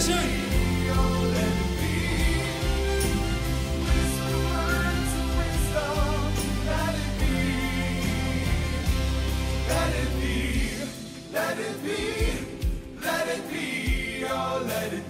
nation. Let it be, let it be, oh let it be.